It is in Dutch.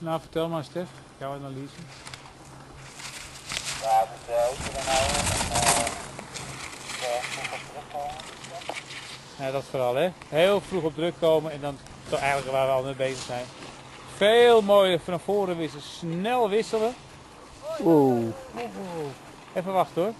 Nou, vertel maar Stef, jouw analyse. Ja, het is uh, ook en vroeg op komen. Ja, dat vooral hè. Heel vroeg op druk komen en dan toch eigenlijk waar we al mee bezig zijn. Veel mooier van voren wisselen, snel wisselen. Oeh. Even wachten hoor.